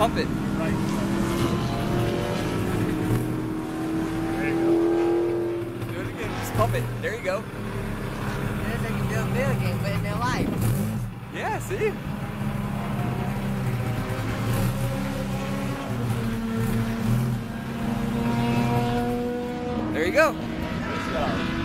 pump it. Right. There you go. Do it again. Just pump it. There you go. It's like a real video game, but in real life. Yeah, see? There you go. Nice job.